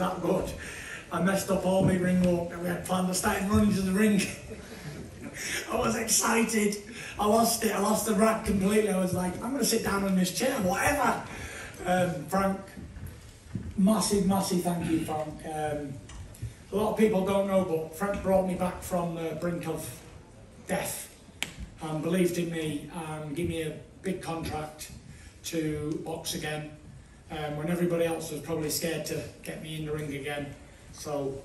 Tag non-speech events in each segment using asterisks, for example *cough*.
that good. I messed up all my ring walk that we had planned. I started running to the ring. *laughs* I was excited. I lost it. I lost the rack completely. I was like, I'm going to sit down on this chair, whatever. Um, Frank, massive, massive thank you, Frank. Um, a lot of people don't know, but Frank brought me back from the brink of death and believed in me and gave me a big contract to box again um, when everybody else was probably scared to get me in the ring again. So,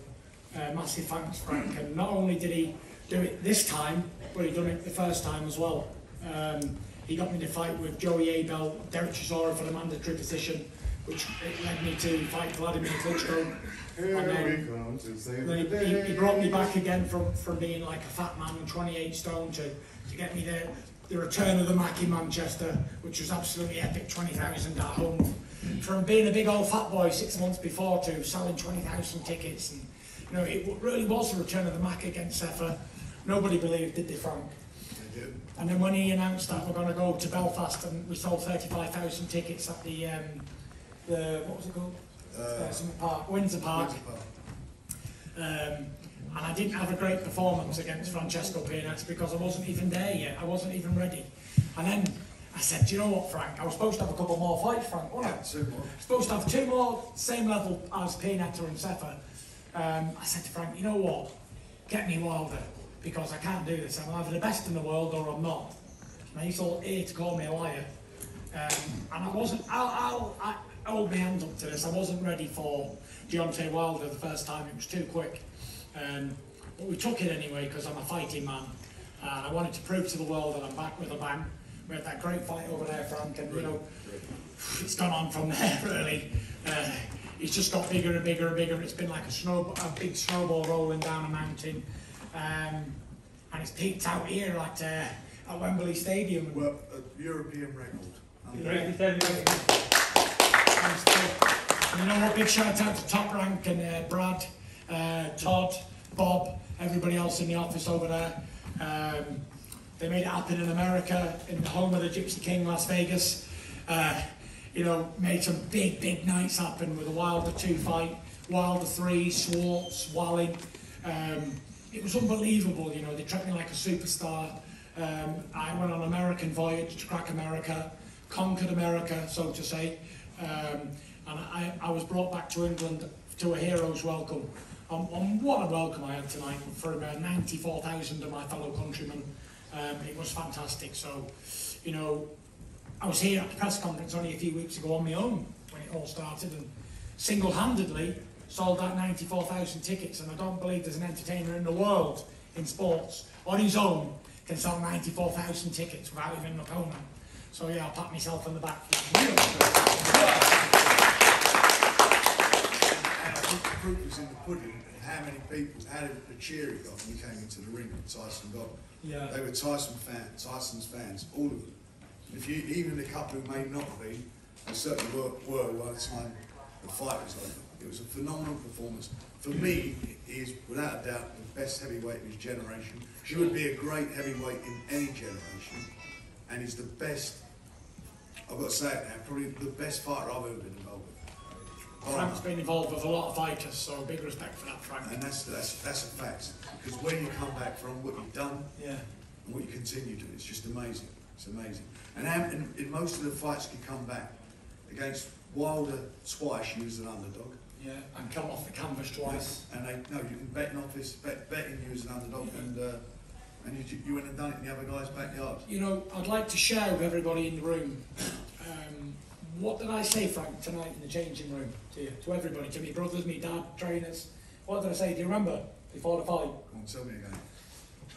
uh, massive thanks, Frank. And not only did he do it this time, but he done it the first time as well. Um, he got me to fight with Joey Abell, Derek Chisora for the mandatory position, which led me to fight Vladimir Klitschko. Here And then- we come to save then the he, he, brought me back again from, from being like a fat man and 28 stone to, to get me the, the return of the Mac in Manchester, which was absolutely epic, 20,000 at home. From being a big old fat boy six months before to selling 20,000 tickets. And, you know, it really was the return of the Mac against Sefa. Nobody believed, did they, Frank? They do. And then when he announced that we're going to go to Belfast and we sold 35,000 tickets at the, um, the what was it called? Uh, Uh, park, Windsor Park. Windsor Park. Um, and I didn't have a great performance against Francesco Pianeta because I wasn't even there yet. I wasn't even ready. And then I said, do you know what, Frank? I was supposed to have a couple more fights, Frank, wasn't I? Two more. supposed to have two more same level as Pianeta and Sefa. Um, I said to Frank, you know what? Get me Wilder because I can't do this. I'm either the best in the world or I'm not. And he's all here to call me a liar. Um, and I wasn't, I'll, I'll I hold my hand up to this. I wasn't ready for Deontay Wilder the first time. It was too quick. Um, but we took it anyway because I'm a fighting man. And I wanted to prove to the world that I'm back with a bang. We had that great fight over there, Frank, and you know, it's gone on from *laughs* there really. Uh, it's just got bigger and bigger and bigger. It's been like a snow, a big snowball rolling down a mountain, um, and it's peaked out here at uh, at Wembley Stadium. Well, a European record. Yeah. To- You know what? Big shout out to Top Rank and uh, Brad, uh, Todd, Bob, everybody else in the office over there. Um, they made it happen in America, in the home of the Gypsy King, Las Vegas. Uh, you know, made some big, big nights happen with a Wilder 2 fight, Wilder 3, Schwarz, Wallin. Um, it was unbelievable, you know, they treated me like a superstar. Um, I went on an American voyage to crack America, conquered America, so to say. Um, and I, I was brought back to England to a hero's welcome. And, what a welcome I had tonight for about 94,000 of my fellow countrymen. Um, it was fantastic. So, you know, I was here at the press conference only a few weeks ago on my own when it all started and single-handedly sold out 94,000 tickets and I don't believe there's an entertainer in the world in sports on his own can sell 94,000 tickets without even an opponent. So yeah, I'll pat myself on the back for that. And I think the proof is in the pudding. And how many people, how did the cheer he got when he came into the ring that Tyson got? Yeah. They were Tyson fans, Tyson's fans, all of them. If you, even the couple who may not be, they certainly were, were by the time the fight was over. It was a phenomenal performance. For me, he is without a doubt the best heavyweight of his generation. He would be a great heavyweight in any generation, and he's the best. I've got to say it now, probably the best fighter I've ever been. Frank's been involved with a lot of fighters, so a big respect for that, Frank. And that's, that's, that's a fact. Because where you come back from what you've done Yeah. and what you continue to do, it's just amazing. It's amazing. And in, most of the fights you come back against Wilder twice, you was an underdog. Yeah, and come off the canvas twice. And they, no, you can bet in office, bet, betting you as an underdog, and, uh, and you, you went and done it in the other guy's backyard. You know, I'd like to share with everybody in the room. Um, what did I say, Frank, tonight in the changing room to you, to everybody, to me brothers, me dad, trainers? What did I say? Do you remember before the fight? Come on, tell me again.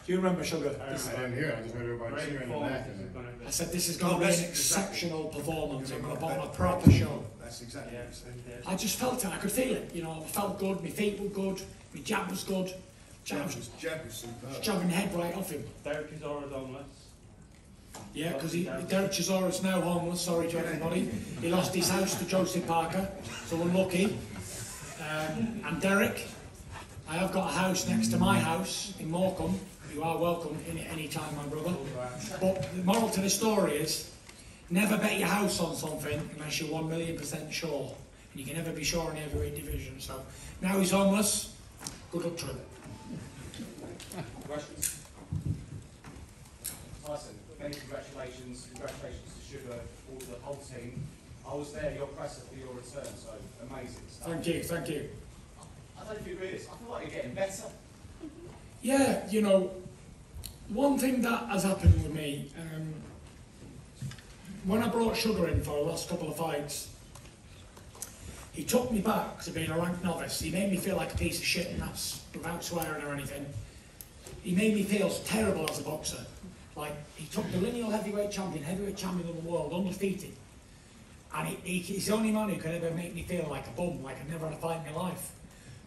Do you remember, Sugar? I didn't hear it, I just heard everybody cheering and laughing. I said this is going to be an that's exactly- exceptional performance. I'm going to put on a proper show. That's exactly what you said. I just felt it. I could feel it. You know, I felt good. My feet were good. My jab was good. Jab Jab was was, jab was superb. jabbing the head right off him. Derek is always homeless. Yeah, because Derek Chisora's now homeless, sorry to everybody. He lost his house to Joseph Parker, so unlucky. Um, and Derek, I have got a house next to my house in Morecambe. You are welcome in any time, my brother. But the moral to the story is, never bet your house on something unless you're one million percent sure. And You can never be sure in heavyweight division. So now he's homeless. Good luck to him. Questions? Tyson, many congratulations. Congratulations to Sugar, all the whole team. I was there, your presser for your return, so amazing stuff. Thank you, thank you. I don't know if you agree with this. I feel like you're getting better. Yeah, you know, one thing that has happened with me, um, when I brought Sugar in for the last couple of fights, he took me back to being a ranked novice. He made me feel like a piece of shit, and that's without swearing or anything. He made me feel terrible as a boxer. Like, he took the lineal heavyweight champion, heavyweight champion of the world, undefeated. And he, he, he's the only man who could ever make me feel like a bum, like I've never had a fight in my life.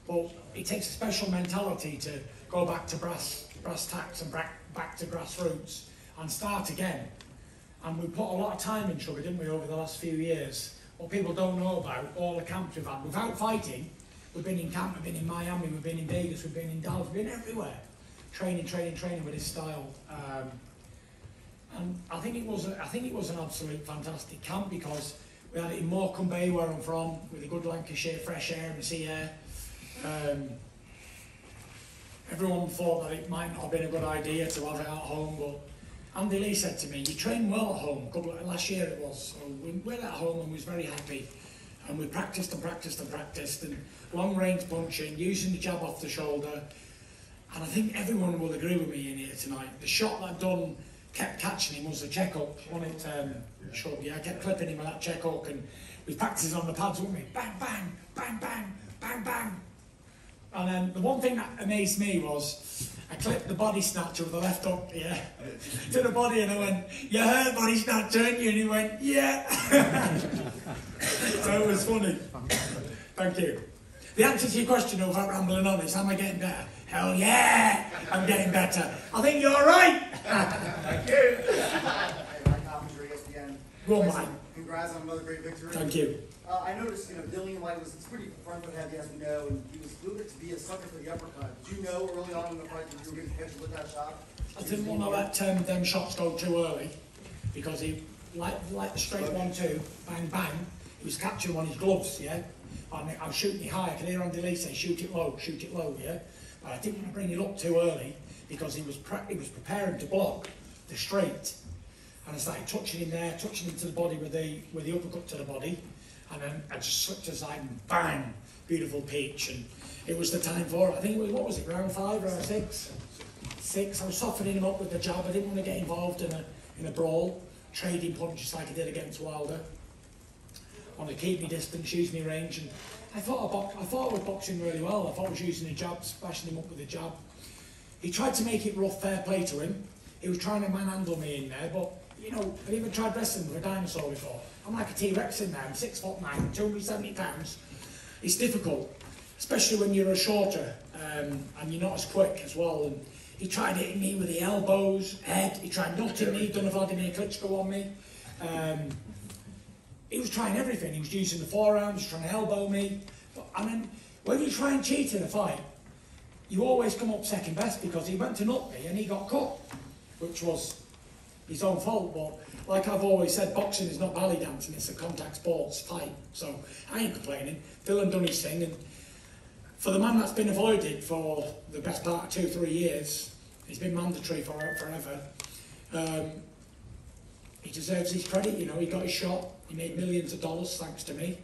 But it takes a special mentality to go back to brass, brass tacks and back, back to grassroots and start again. And we put a lot of time in sugar, didn't we, over the last few years? What people don't know about all the camps we've had. Without fighting, we've been in camp, we've been in Miami, we've been in Vegas, we've been in Dallas, we've been everywhere. Training, training, training with his style. Um, and I think it was, a, I think it was an absolute fantastic camp because we had it in Morecambe Bay, where I'm from, with a good Lancashire fresh air and sea air. Um, everyone thought that it might not have been a good idea to have it at home, but Andy Lee said to me, "You train well at home." Couple of, last year it was. So we went at home and was very happy, and we practiced and practiced and practiced, and long range punching, using the jab off the shoulder, and I think everyone will agree with me in here tonight. The shot that done kept catching him was the check hook, wasn't it? Um, sure, yeah, I kept clipping him with that check hook, and we practiced on the pads, wouldn't we? Bang, bang, bang, bang, bang, bang. And um, the one thing that amazed me was I clipped the body snatcher with the left hook, yeah, to the body, and I went, "You heard body snatcher, didn't you?" And he went, "Yeah." *laughs* so it was funny. Thank you. The answer to your question, without rambling on, is: how Am I getting better? Hell yeah, I'm getting better. I think you're right. Thank you. Hey, Mike Coppinger, ESPN. Go on. Congrats on another great victory. Thank you. Uh, I noticed, you know, Dillian Whyte was pretty front foot heavy, as we know, and he was moving to be a sucker for the uppercut. Did you know early on in the fight that you were to catch with that shot? I didn't want to let um, them shots go too early because he, like, like the straight one, two, bang, bang, he was catching on his gloves, yeah? And I was shooting it high. I could hear Andy Lee say, shoot it low, shoot it low, yeah? But I didn't want to bring it up too early because he was, he was preparing to block the straight. And I started touching him there, touching him to the body with the, with the uppercut to the body. And then I just slipped aside and bang, beautiful peach. And it was the time for. I think it was, what was it, round five, round six? Six. I was softening him up with the jab. I didn't want to get involved in a, in a brawl, trading punches like I did against Wilder. Want to keep me distance, use me range. And I thought I, I thought I was boxing really well. I thought I was using the jab, smashing him up with the jab. He tried to make it rough, fair play to him. He was trying to manhandle me in there, but you know, I've even tried wrestling with a dinosaur before? I'm like a T-Rex in there. I'm six foot nine, 270 pounds. It's difficult, especially when you're a shorter um, and you're not as quick as well. And he tried hitting me with the elbows, head. He tried nutting me, done a Vladimir Klitschko on me. Um, he was trying everything. He was using the forearms, trying to elbow me. But, and then when you try and cheat in a fight, you always come up second best because he went to nut me and he got cut, which was his own fault. But like I've always said, boxing is not belly dancing; it's a contact sports fight. So I ain't complaining. Dylan done his thing, and for the man that's been avoided for the best part of two, three years, he's been mandatory for forever. Um, he deserves his credit. You know, he got his shot. He made millions of dollars thanks to me.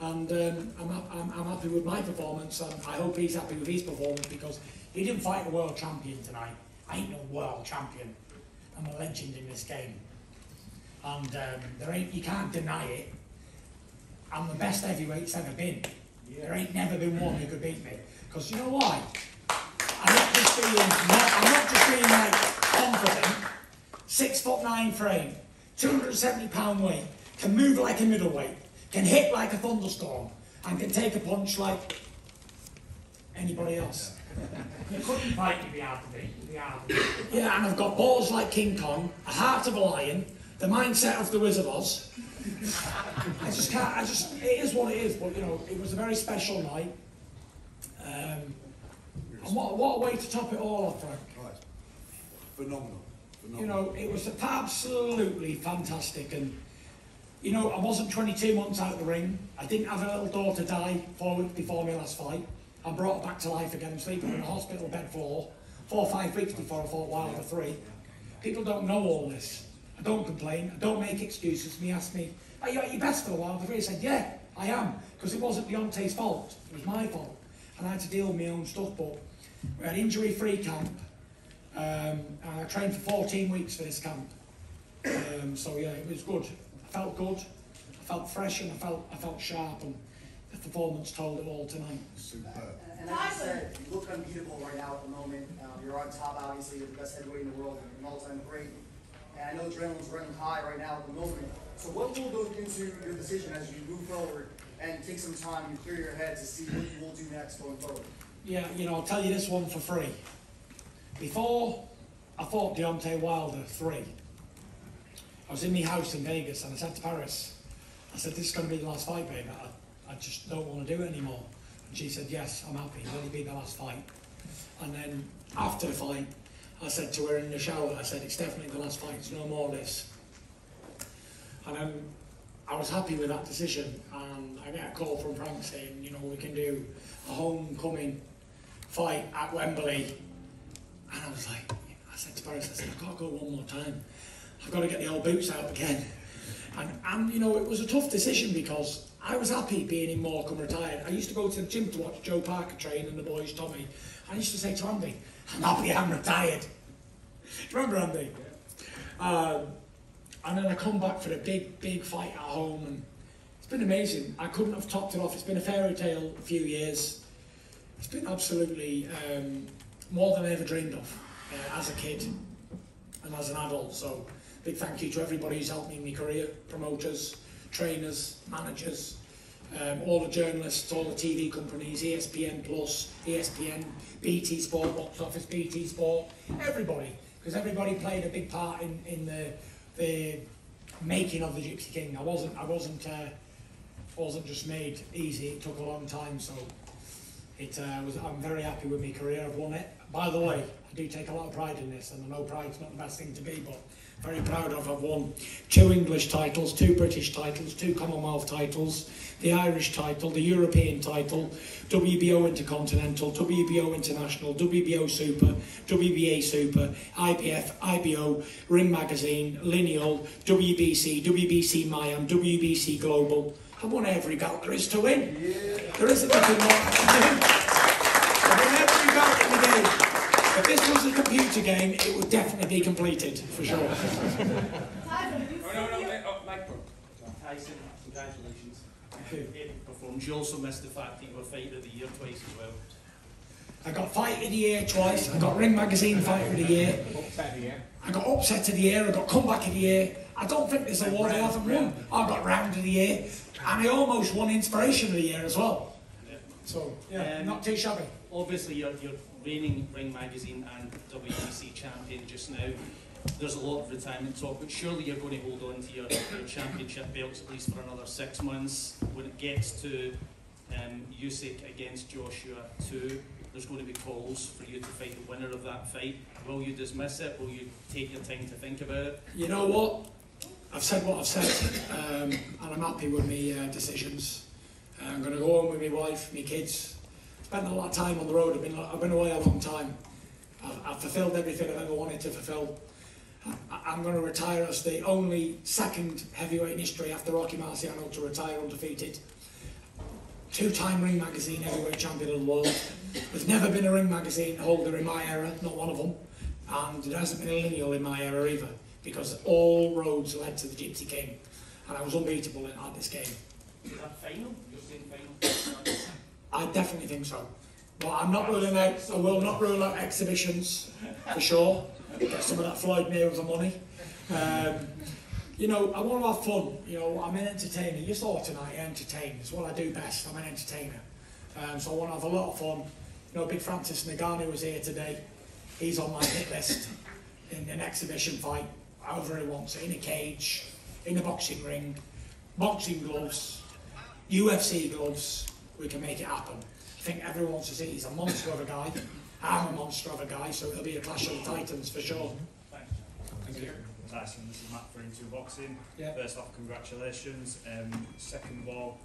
And um, I'm, I'm, I'm happy with my performance, and I hope he's happy with his performance because he didn't fight a world champion tonight. I ain't no world champion. I'm a legend in this game, and um, there ain't you can't deny it. I'm the best heavyweight's ever been. There ain't never been one who could beat me. Because you know why? I'm not just being, I'm not just being like confident. Six foot nine frame, 270 pound weight, can move like a middleweight, can hit like a thunderstorm, and can take a punch like anybody else. *laughs* You couldn't fight to be hard to beat. Be hard to beat. Yeah, and I've got balls like King Kong, a heart of a lion, the mindset of the Wizard of Oz. I just can't. I just. It is what it is. But you know, it was a very special night. Um, and what, what a way to top it all off, Frank. Right. Phenomenal. Phenomenal. You know, it was absolutely fantastic, and You know, I wasn't 22 months out of the ring. I didn't have a little daughter die four weeks before my last fight. I brought her back to life again. Sleeping in a hospital bed for four or five weeks before I fought Wilder three. People don't know all this. I don't complain. I don't make excuses. Me asked me, are you at your best for Wilder three? I said, yeah, I am. Because it wasn't Deontay's fault. It was my fault. And I had to deal with my own stuff. But we had injury-free camp. Um, and I trained for 14 weeks for this camp. Um, so yeah, it was good. I felt good. I felt fresh and I felt I felt sharp and the performance told it all tonight. Superb. And like I said, you look unbeatable right now at the moment. Um, you're on top, obviously, you're the best heavyweight in the world, an all-time great. And I know adrenaline's running high right now at the moment. So what will go into your decision as you move forward and take some time, and clear your head to see what you will do next going forward? Yeah, you know, I'll tell you this one for free. Before I fought Deontay Wilder three, I was in my house in Vegas and I said to Paris, I said, this is going to be the last fight, babe. I, I just don't want to do it anymore. And she said, yes, I'm happy. Let it be the last fight. And then after the fight, I said to her in the shower, I said, it's definitely the last fight. It's no more this. And um, I was happy with that decision. And I get a call from Frank saying, you know, we can do a homecoming fight at Wembley. And I was like, I said to Paris, I said, I've got to go one more time. I've got to get the old boots out again. And, and you know, it was a tough decision because I was happy being in Morecambe retired. I used to go to the gym to watch Joe Parker train and the boys, Tommy. I used to say to Andy, I'm happy I'm retired. Remember Andy? Um, and then I come back for a big, big fight at home and it's been amazing. I couldn't have topped it off. It's been a fairy tale a few years. It's been absolutely um, more than I ever dreamed of uh, as a kid and as an adult. So big thank you to everybody who's helped me in my career, promoters, trainers, managers, um, all the journalists, all the TV companies, ESPN Plus, ESPN, BT Sport, Box Office, BT Sport, everybody, because everybody played a big part in, in the, the making of the Gypsy King. I wasn't, I wasn't, uh, wasn't just made easy. It took a long time, so it uh, was. I'm very happy with my career. I've won it. By the way, I do take a lot of pride in this, and I know pride's not the best thing to be, but very proud of. I've won two English titles, two British titles, two Commonwealth titles, the Irish title, the European title, WBO Intercontinental, WBO International, WBO Super, WBA Super, IBF, IBO, Ring Magazine, Lineal, WBC, WBC Miami, WBC Global. I've won every belt there is to win. There isn't anything more do. I've won every belt in the game. If this was a computer game, it would definitely be completed, for sure. Oh, no, no, no, oh, Michael. Tyson, congratulations. Epic performance. You also missed the fact that you were fighter of the year twice as well. I got Fighter of the Year twice. I got Ring Magazine Fight of the Year. I got Upset of the Year. I got Comeback of the Year. I don't think this award I haven't won. I got Round of the Year. And I almost won Inspiration of the Year as well. So, yeah, Um, not too shabby. Obviously, you're, you're reigning Ring Magazine and WBC champion just now. There's a lot of retirement talk, but surely you're going to hold on to your, your championship belts at least for another six months. When it gets to um, Usyk against Joshua 2, there's going to be calls for you to fight the winner of that fight. Will you dismiss it? Will you take your time to think about it? You know what? I've said what I've said, um, and I'm happy with my uh, decisions. Uh, I'm going to go home with my wife, my kids. Spent a lot of time on the road. I've been, I've been away a long time. I've, I've fulfilled everything I've ever wanted to fulfill. I, I'm going to retire as the only second heavyweight in history after Rocky Marciano to retire undefeated. Two-time Ring Magazine heavyweight champion of the world. There's never been a Ring Magazine holder in my era, not one of them. And there hasn't been a lineal in my era either, because all roads led to the Gypsy King. And I was unbeatable at this game. That final? You're final? I definitely think so. But I'm not ruling out, I will not rule out exhibitions, for sure. Get some of that Floyd Mayweather money. Um, you know, I want to have fun. You know, I'm an entertainer. You saw tonight, I entertain. It's what I do best. I'm an entertainer. Um, so I want to have a lot of fun. You know, Big Francis Ngannou was here today. He's on my hit list in an exhibition fight, however he wants it, in a cage, in a boxing ring, boxing gloves, UFC gloves, we can make it happen. I think everyone wants to see he's a monster of a guy. I'm a monster of a guy, so it'll be a clash of the titans for sure. Thanks. Thank you. Tyson, this is Matt for Into Boxing. Yeah. First off, congratulations. Um, second of all,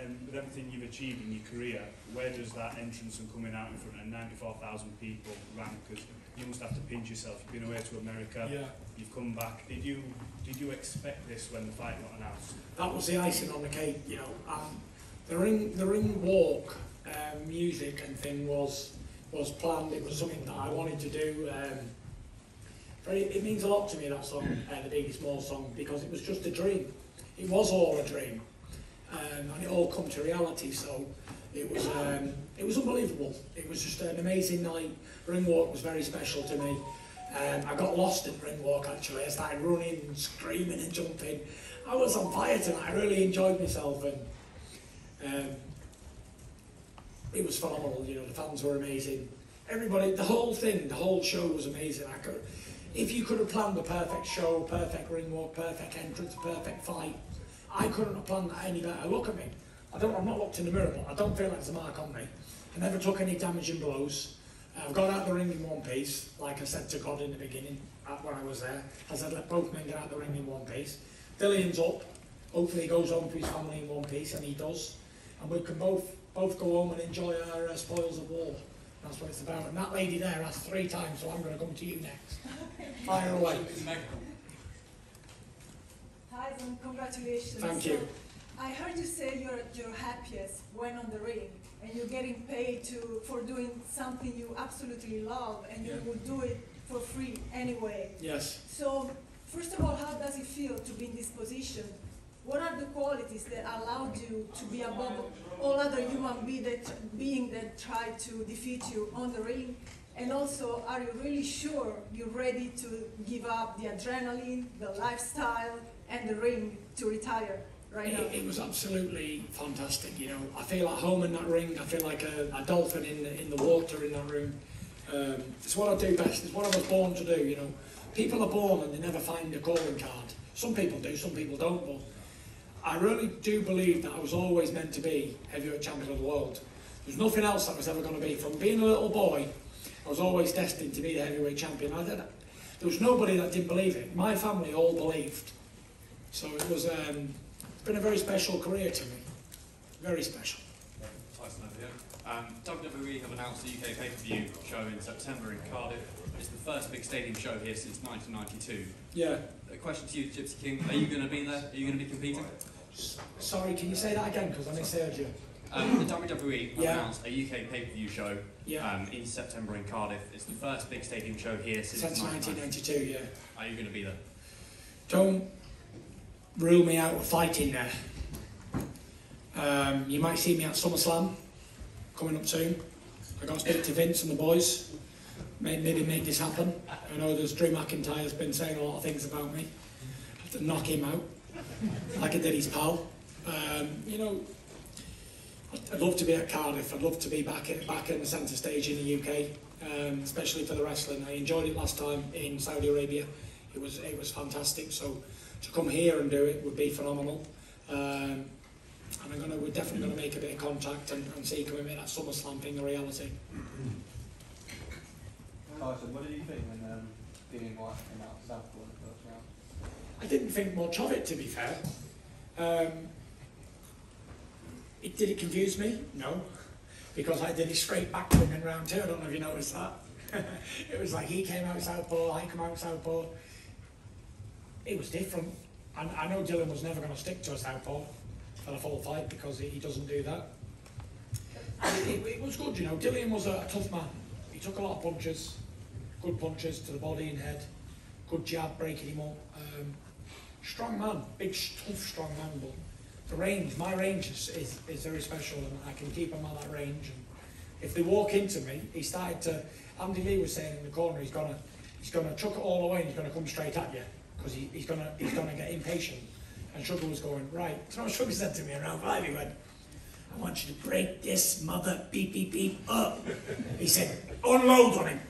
um, with everything you've achieved in your career, where does that entrance and coming out in front of 94,000 people rank? Because you must have to pinch yourself. You've been away to America, Yeah. you've come back. Did you did you expect this when the fight got announced? that was the icing on the cake, you know. Um, the ring, the ring walk, um, music and thing was was planned. It was something that I wanted to do. Um, very, it means a lot to me that song, uh, the Biggie Small song, because it was just a dream. It was all a dream, um, and it all come to reality. So it was um, it was unbelievable. It was just an amazing night. Ring walk was very special to me. Um, I got lost in ring walk actually. I started running and screaming and jumping. I was on fire tonight. I really enjoyed myself and um, it was phenomenal. You know, the fans were amazing. Everybody, the whole thing, the whole show was amazing. I could, if you could have planned the perfect show, perfect ring walk, perfect entrance, perfect fight, I couldn't have planned that any better. Look at me. I don't. I'm not looked in the mirror, but I don't feel like there's a mark on me. I never took any damaging blows. I've got out the ring in one piece, like I said to God in the beginning, when I was there. As I said, let both men get out of the ring in one piece. Dillian's up. Hopefully he goes home to his family in one piece, and he does. And we can both both go home and enjoy our uh, spoils of war. That's what it's about. And that lady there asked three times, so I'm going to come to you next. *laughs* Fire away. Tyson, congratulations. Thank you. I heard you say you're at your happiest when on the ring, and you're getting paid to for doing something you absolutely love, and you Yeah. would do it for free anyway. Yes. So, first of all, how does it feel to be in this position? What are the qualities that allowed you to be above all other human be that, being that try to defeat you on the ring? And also, are you really sure you're ready to give up the adrenaline, the lifestyle, and the ring to retire right now? It, it was absolutely fantastic. You know, I feel at home in that ring. I feel like a, a dolphin in the, in the water in that ring. Um, it's what I do best. It's what I was born to do. You know, people are born and they never find a calling card. Some people do, some people don't. But I really do believe that I was always meant to be heavyweight champion of the world. There's nothing else that was ever going to be. From being a little boy, I was always destined to be the heavyweight champion. I did, there was nobody that didn't believe it. My family all believed. So it was um, it's been a very special career to me. Very special. Tyson over here. Um, WWE have announced the UK pay-per-view show in September in Cardiff. It's the first big stadium show here since 1992. Yeah. A question to you, Gypsy King. Are you going to be there? Are you going to be competing? Sorry, can you say that again? Because I misheard you. Um, the WWE Yeah. announced a UK pay-per-view show Yeah. um, in September in Cardiff. It's the first big stadium show here since, Since 1992. 1992, yeah. Are you going to be there? Don't rule me out of fighting there. Um, you might see me at SummerSlam coming up soon. I got to speak to Vince and the boys. Maybe make this happen. I know there's Drew McIntyre's been saying a lot of things about me. I have to knock him out, like I did pal. Um, you know, I'd- love to be at Cardiff. I'd love to be back in, back in the centre stage in the UK, um, especially for the wrestling. I enjoyed it last time in Saudi Arabia. It was it was fantastic. So to come here and do it would be phenomenal. Um, and I'm gonna we're definitely gonna make a bit of contact and, and see can we make that SummerSlam thing a reality. Tyson, what did you think when um, Dillian Whyte came out of Southpaw in the first round? I didn't think much of it, to be fair. Um, it, did it confuse me? No, because I did it straight back to him in round two. I don't know if you noticed that. *laughs* it was like he came out southpaw, I come out southpaw. It was different. And I know Dylan was never going to stick to a southpaw for the full fight because he, doesn't do that. It, it, it was good, you know. Dillian was a, a tough man. He took a lot of punches, good punches to the body and head, good jab breaking him up. Um, strong man, big, tough, strong man. But the range, my range is, is, is very special, and I can keep him at that range. And if they walk into me, he started to. Andy Lee was saying in the corner, he's gonna, he's gonna chuck it all away, and he's gonna come straight at you because he, he's gonna, he's gonna get impatient. And Sugar was going right. So Sugar said to me around five, he went. I want you to break this mother beep beep beep up. He said, unload on him.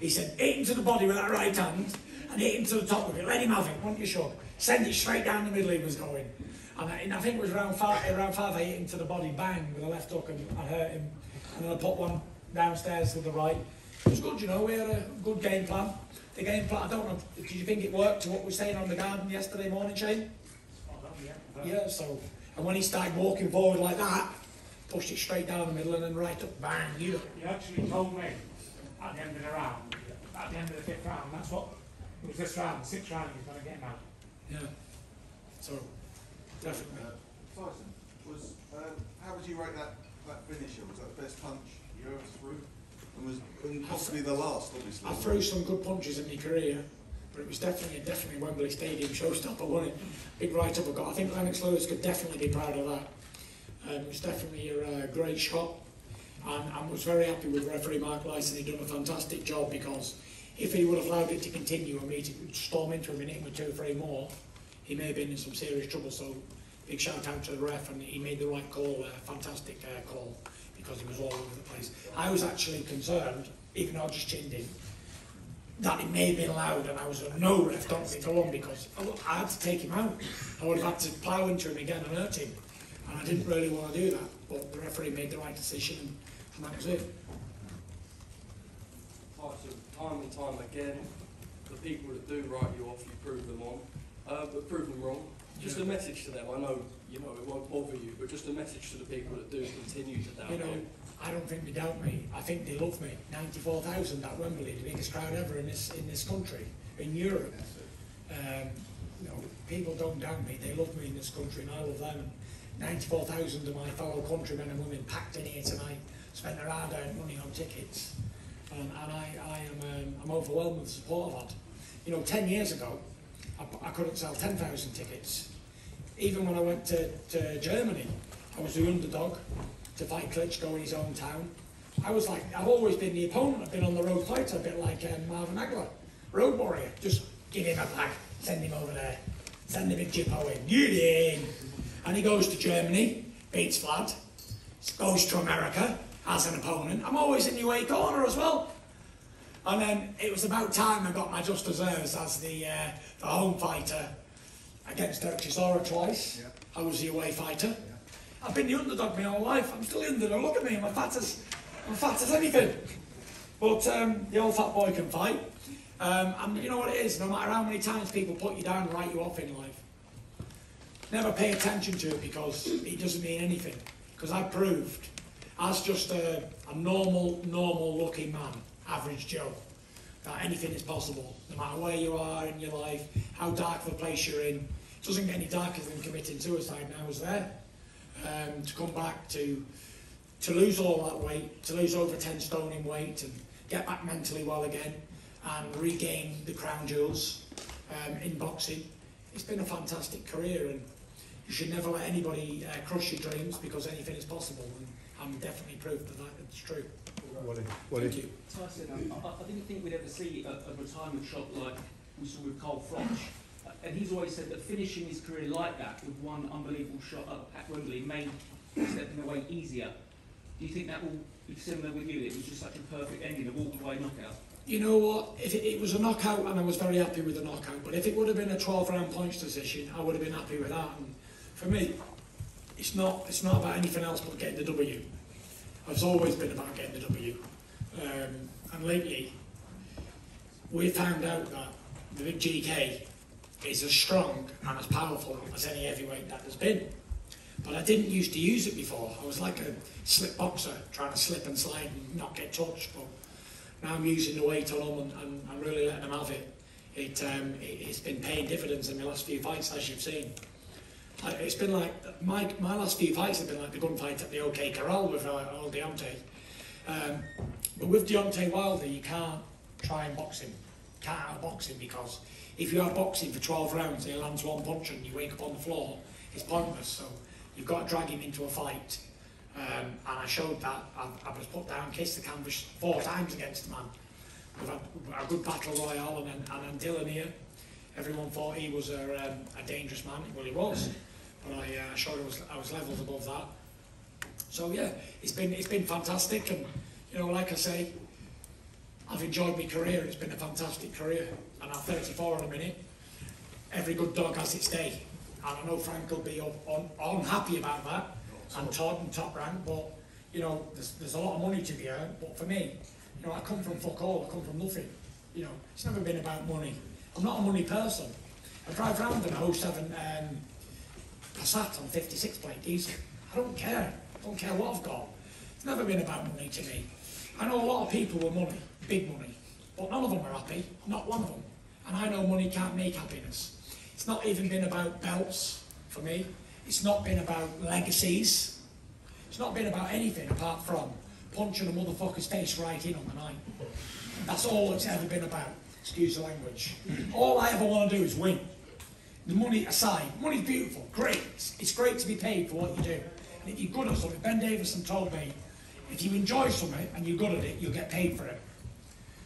He said, hit him to the body with that right hand and hit him to the top of it. Let him have it, want you sure? Send it straight down the middle he was going. And I, and I think it was round five, around five I hit him to the body, bang, with a left hook and I hurt him. And then I put one downstairs to the right. It was good, you know, we had a good game plan. The game plan, I don't know, did you think it worked to what we were saying on the garden yesterday morning, Shane? Yeah, so, and when he started walking forward like that, pushed it straight down the middle and then right up, bang, you. You actually told me at the end of the round, at the end of the fifth round, that's what, it was this round, sixth round, he's going to get him out. Yeah. So, definitely. Tyson, was, um, how would you rate that, that finisher? Was that the best punch you ever threw? And was and possibly the last, obviously. I threw some good punches in my career, but it was definitely, definitely Wembley Stadium showstopper, wasn't it? Big right up I got. I think Lennox Lewis could definitely be proud of that. Um, it was definitely a uh, great shot, and I was very happy with referee Mark Lyson. He'd done a fantastic job because if he would have allowed it to continue and me to storm into him and hit with two or three more, he may have been in some serious trouble. So, big shout out to the ref, and he made the right call a Fantastic uh, call because he was all over the place. I was actually concerned, even though I just chinned him, that it may have been allowed, and I was a no ref, don't think along because I I had to take him out. I would have had to plough into him again and hurt him, and I didn't really want to do that. But the referee made the right decision, and, and that was it. Tyson, time and time again, the people that do write you off, you prove them on, uh, but prove them wrong. Just a message to them. I know you know it won't bother you, but just a message to the people that do continue to doubt me. You know, you. I don't think they doubt me. I think they love me. 94,000 at Wembley, the biggest crowd ever in this in this country, in Europe. Um, you know, people don't doubt me. They love me in this country, and I love them. 94,000 of my fellow countrymen and women packed in here tonight, spent their hard-earned money on tickets, and, and I, I am um, I'm overwhelmed with the support I've had. You know, 10 years ago, I, I couldn't sell 10,000 tickets. Even when I went to, to Germany, I was the underdog to fight Klitschko in his hometown. I was like, I've always been the opponent. I've been on the road fighter, a bit like um, Marvin Hagler. Road warrior. Just give him a bag, send him over there, send him a Jippo in, get in. And he goes to Germany, beats Vlad, goes to America as an opponent. I'm always in the away corner as well. And then it was about time I got my just deserves as the, uh, the home fighter against Derek Chisora twice. I was the away fighter. I've been the underdog my whole life. I'm still the underdog. Look at me, I'm fat as, I'm fat as anything. But um, the old fat boy can fight. Um, and you know what it is, no matter how many times people put you down and write you off in life, never pay attention to it because it doesn't mean anything. Because I proved, as just a, a normal, normal looking man, average Joe, that anything is possible, no matter where you are in your life, how dark of a place you're in. It doesn't get any darker than committing suicide now, was there? Um, to come back to to lose all that weight, to lose over 10 stone in weight and get back mentally well again and regain the crown jewels um, in boxing. It's been a fantastic career and you should never let anybody uh, crush your dreams because anything is possible and I'm definitely proof that that it's true. Thank you. Tyson, I, I didn't think we'd ever see a, a retirement shot like we saw with Carl Froch. Uh, And he's always said that finishing his career like that with one unbelievable shot up at Wembley made stepping away easier. Do you think that will be similar with you? It was just such a perfect ending, a walk-away knockout. You know what? If it, it was a knockout, and I was very happy with the knockout, but if it would have been a 12 round points decision, I would have been happy with that. And for me, it's not, it's not about anything else but getting the W. It's always been about getting the W. Um, and lately, we found out that the big GK is as strong and as powerful as any heavyweight that there's been. But I didn't used to use it before. I was like a slip boxer, trying to slip and slide and not get touched. But now I'm using the weight on them and, and, and really letting them have it. It, um, it. It's been paying dividends in the last few fights, as you've seen. I- It's been like, my, my last few fights have been like the gunfight at the OK Corral with uh, old Deontay. Um, but with Deontay Wilder, you can't try and box him. Can't outbox him because if you are boxing for 12 rounds and he lands one punch and you wake up on the floor, it's pointless. So you've got to drag him into a fight. Um, and I showed that. I, I was put down, kissed the canvas four times against the man. We've had a good battle royale, and and Dylan here. Everyone thought he was a, um, a dangerous man. Well, he was, but I uh, showed I was, I was levels above that. So yeah, it's been it's been fantastic, and you know, like I say, I've enjoyed my career. It's been a fantastic career, and I'm 34 in a minute. Every good dog has its day, and I know Frank will be un, unhappy about that, and Todd and top rank. But you know, there's, there's a lot of money to be earned. But for me, you know, I come from fuck all, I come from nothing. You know, it's never been about money. I'm not a money person. I drive around in a 07 um, Passat on 56 plate diesel. I don't care. I don't care what I've got. It's never been about money to me. I know a lot of people with money, big money, but none of them are happy, not one of them. And I know money can't make happiness. It's not even been about belts for me. It's not been about legacies. It's not been about anything apart from punching a motherfucker's face right in on the night. That's all it's ever been about. Excuse the language. All I ever want to do is win. The money aside, money's beautiful, great. It's, great to be paid for what you do. And if you're good at something, Ben Davison told me, if you enjoy something and you're good at it, you'll get paid for it.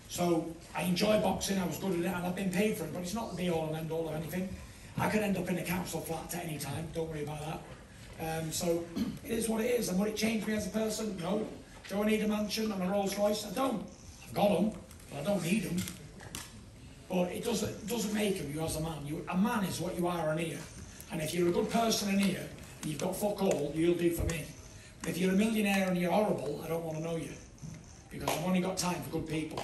So I enjoy boxing, I was good at it, and I've been paid for it, but it's not the be all and end all of anything. I could end up in a council flat at any time, don't worry about that. Um, so *clears throat* it is what it is, and would it change me as a person? No. Do I need a mansion and a Rolls Royce? I don't. I've got them, but I don't need them. But it doesn't, doesn't make of you as a man. You, a man is what you are in here. And if you're a good person in here, and you've got fuck all, you'll do for me. But if you're a millionaire and you're horrible, I don't want to know you. Because I've only got time for good people.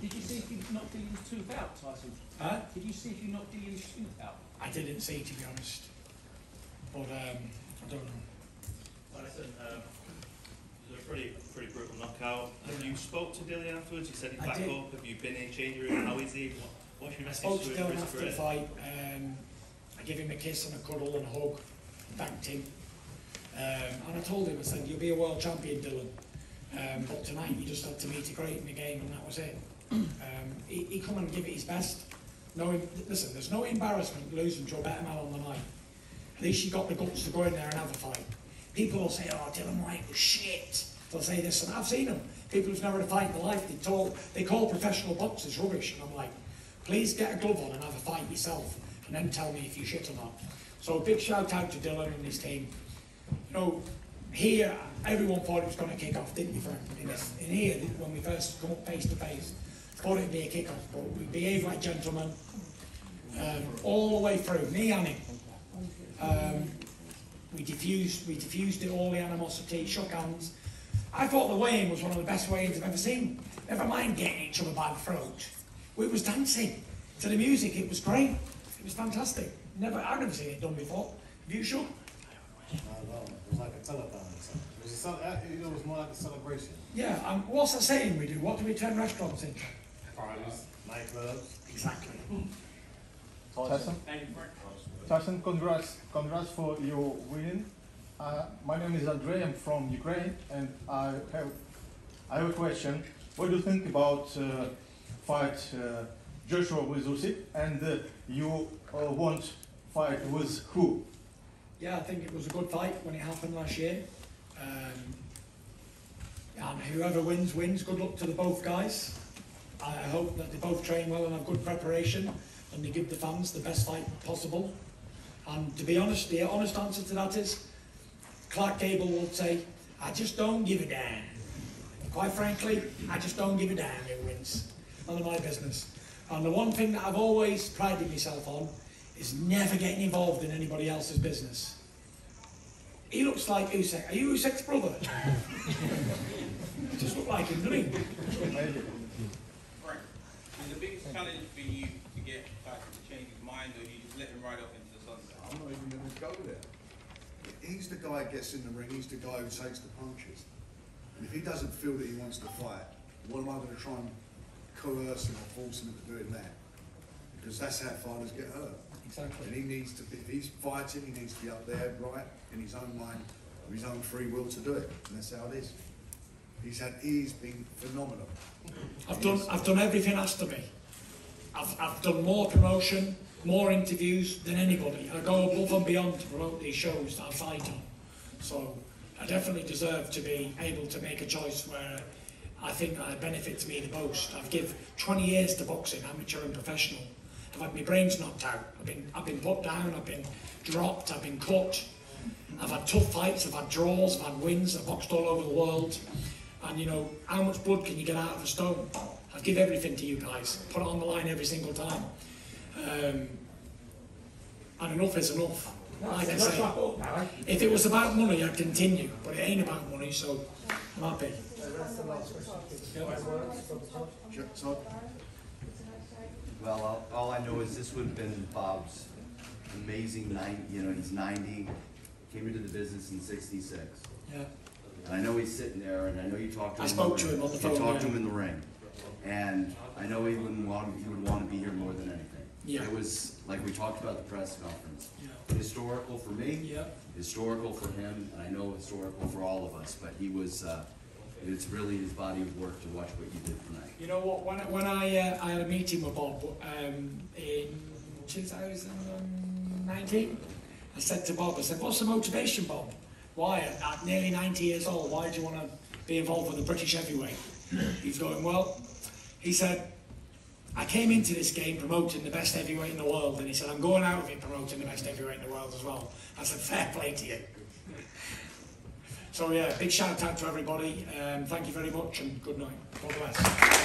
Did you see if you knocked Dillian's tooth out, Tyson? Huh? Did you see if you knocked Dillian's tooth out? I didn't see, to be honest. But um, I don't know. Tyson, um, it was a pretty, pretty brutal knockout. Have you spoke to Dillian afterwards? You said he's I back did. up. Have you been in change room? How is he? What, what's your I message spoke to to him for Dylan his after the fight. Um, I gave him a kiss and a cuddle and a hug. Thanked him. Um, and I told him, I said, you'll be a world champion, Dylan. Um, but tonight you just had to meet a great in the game and that was it. Um, he, he come and give it his best. No, listen, there's no embarrassment losing to a better man on the night. At least you got the guts to go in there and have a fight. People will say, oh, Dylan Whyte was shit. They'll say this, and I've seen them. People who've never had a fight in their life, they, told, they call professional boxers rubbish. And I'm like, please get a glove on and have a fight yourself, and then tell me if you shit or not. So a big shout out to Dylan and his team. You know, here, everyone thought it was going to kick off, didn't you, Frank? In, this, in here, when we first come up face to face, thought it'd be a kick off, but we behaved like gentlemen um, all the way through, me and him. Um, we diffused, we diffused it all the animosity, shook hands. I thought the weigh-in was one of the best weigh-ins I've ever seen. Never mind getting each other by the throat. We was dancing to the music. It was great. It was fantastic. Never, I've never seen it done before. Have you sure? I don't know, it was like a telethon or something. It was a, cel- you know, it was more like a celebration. Yeah. Um, what's that saying we do? What do we turn restaurants into? Parties, nightclubs. Exactly. Tyson? Tyson, congrats, congrats for your win. Uh, my name is Andrei, I'm from Ukraine, and I have, I have a question. What do you think about uh, fight uh, Joshua with Usyk, and uh, you uh, want fight with who? Yeah, I think it was a good fight when it happened last year. Um, and whoever wins, wins. Good luck to the both guys. I hope that they both train well and have good preparation and they give the fans the best fight possible. And to be honest, the honest answer to that is Clark Gable will say, I just don't give a damn. Quite frankly, I just don't give a damn who wins. None of my business. And the one thing that I've always prided myself on is never getting involved in anybody else's business. He looks like Usyk. Are you Usyk's brother? *laughs* just look like him, doesn't he? Frank, the biggest challenge for you to get Tyson to change his mind, or you just let him ride off into the sunset? I'm not even going to go there. He's the guy who gets in the ring, he's the guy who takes the punches. And if he doesn't feel that he wants to fight, what am I going to try and coerce him or force him into doing that? Because that's how fighters get hurt. Exactly. And he needs to be, if he's fighting, he needs to be up there, right, in his own mind, of his own free will to do it. And that's how it is. He's had, he's been phenomenal. I've done, I've done everything asked of me. I've, I've done more promotion, more interviews than anybody. I go above and beyond to promote these shows that I fight on. So I definitely deserve to be able to make a choice where I think that benefits me the most. I've given 20 years to boxing, amateur and professional. I've had my brains knocked out. I've been, I've been put down, I've been dropped, I've been cut. I've had tough fights, I've had draws, I've had wins, I've boxed all over the world. And you know, how much blood can you get out of a stone? I give everything to you guys, put it on the line every single time. Um, And enough is enough. Like I let's say, wrap up now, if it was about money, I'd continue, but it ain't about money, so I'm happy. Well, all, all I know is this would have been Bob's amazing nine, you know, he's ninety, came into the business in sixty-six. Yeah. And I know he's sitting there, and I know you talked to I him. spoke in to the him on the phone, You talked to him in the ring. And I know he wouldn't want, he would want to be here more than anything. Yeah. It was, like we talked about the press conference. Yeah. Historical for me. Yeah. Historical for him, and I know historical for all of us, but he was, uh, it's really his body of work to watch what you did tonight. You know what? When I, when I uh, I had a meeting with Bob um, in 2019, I said to Bob, I said, "What's the motivation, Bob? Why at, at nearly 90 years old? Why do you want to be involved with the British heavyweight?" He's going well. He said, "I came into this game promoting the best heavyweight in the world," and he said, "I'm going out of it promoting the best heavyweight in the world as well." I said, "Fair play to you." So yeah, big shout out to everybody. Um, thank you very much and good night. God bless.